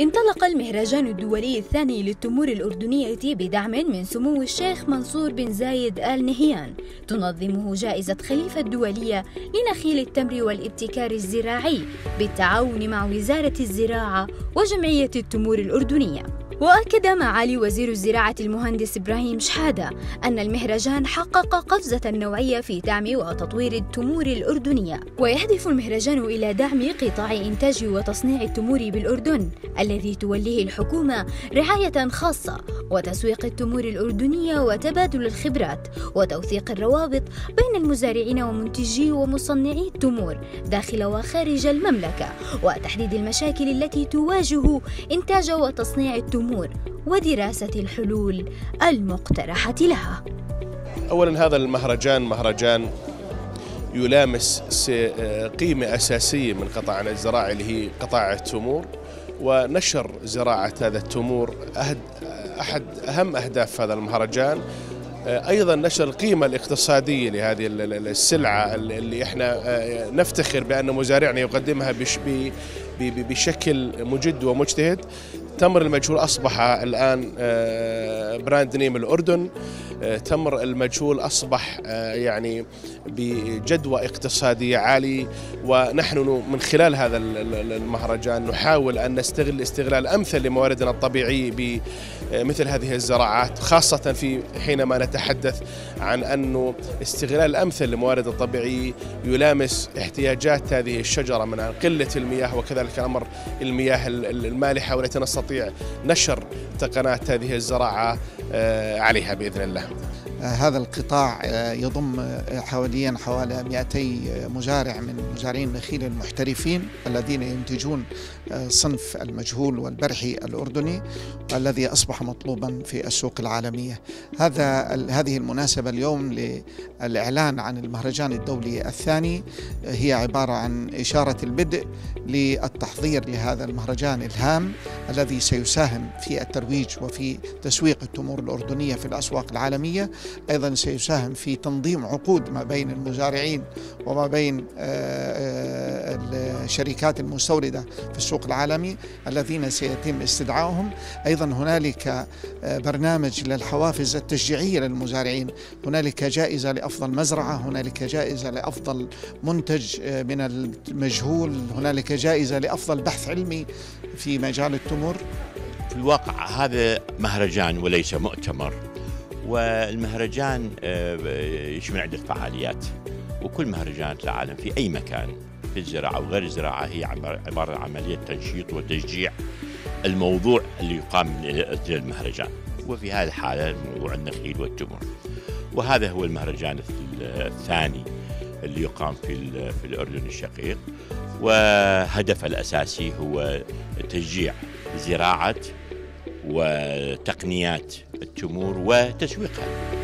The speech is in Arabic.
انطلق المهرجان الدولي الثاني للتمور الأردنية بدعم من سمو الشيخ منصور بن زايد آل نهيان تنظمه جائزة خليفة الدولية لنخيل التمر والابتكار الزراعي بالتعاون مع وزارة الزراعة وجمعية التمور الأردنية. وأكد معالي وزير الزراعة المهندس إبراهيم شحادة أن المهرجان حقق قفزة نوعية في دعم وتطوير التمور الأردنية. ويهدف المهرجان إلى دعم قطاع إنتاج وتصنيع التمور بالأردن الذي توليه الحكومة رعاية خاصة وتسويق التمور الأردنية وتبادل الخبرات وتوثيق الروابط بين المزارعين ومنتجي ومصنعي التمور داخل وخارج المملكة وتحديد المشاكل التي تواجه إنتاج وتصنيع التمور ودراسة الحلول المقترحة لها. أولا هذا المهرجان مهرجان يلامس قيمة أساسية من قطاعنا الزراعي اللي هي قطاع التمور ونشر زراعة هذا التمور أحد أهم أهداف هذا المهرجان. أيضا نشر القيمة الاقتصادية لهذه السلعة اللي إحنا نفتخر بأن مزارعنا يقدمها بشكل مجد ومجتهد. تمر المجهول أصبح الآن آه، brand name الأردن. آه، تمر المجهول أصبح آه، يعني بجدوى اقتصادية عالية. ونحن من خلال هذا المهرجان نحاول أن نستغل استغلال أمثل لمواردنا الطبيعية بمثل هذه الزراعات خاصة في حينما نتحدث عن أنه استغلال الأمثل للموارد الطبيعية يلامس احتياجات هذه الشجرة من قلة المياه وكذلك الأمر المياه المالحة والتي نستطيع نشر تقنات هذه الزراعة آه، عليها بإذن الله. هذا القطاع آه، يضم آه، حواليا حوالي 200 مزارع من مزارعين النخيل المحترفين الذين ينتجون آه، صنف المجهول والبرحي الأردني الذي أصبح مطلوبا في السوق العالمية. هذا هذه المناسبة اليوم للإعلان عن المهرجان الدولي الثاني. هي عبارة عن إشارة البدء للتحضير لهذا المهرجان الهام. الذي سيساهم في الترويج وفي تسويق التمور الأردنية في الأسواق العالمية أيضا سيساهم في تنظيم عقود ما بين المزارعين وما بين آه، آه، الشركات المستوردة في السوق العالمي الذين سيتم استدعائهم. أيضا هنالك آه، برنامج للحوافز التشجيعية للمزارعين. هنالك جائزة لأفضل مزرعة هنالك جائزة لأفضل منتج من المجهول. هنالك جائزة لأفضل بحث علمي في مجال التمر في الواقع هذا مهرجان وليس مؤتمر والمهرجان آه، يشمل عدة فعاليات وكل مهرجانات العالم في أي مكان في الزراعة وغير الزراعة هي عبارة عن عملية تنشيط وتشجيع الموضوع اللي يقام من المهرجان. وفي هذه الحالة موضوع النخيل والتمر. وهذا هو المهرجان الثاني اللي يقام في في الأردن الشقيق. وهدفه الأساسي هو تشجيع زراعة وتقنيات التمور وتسويقها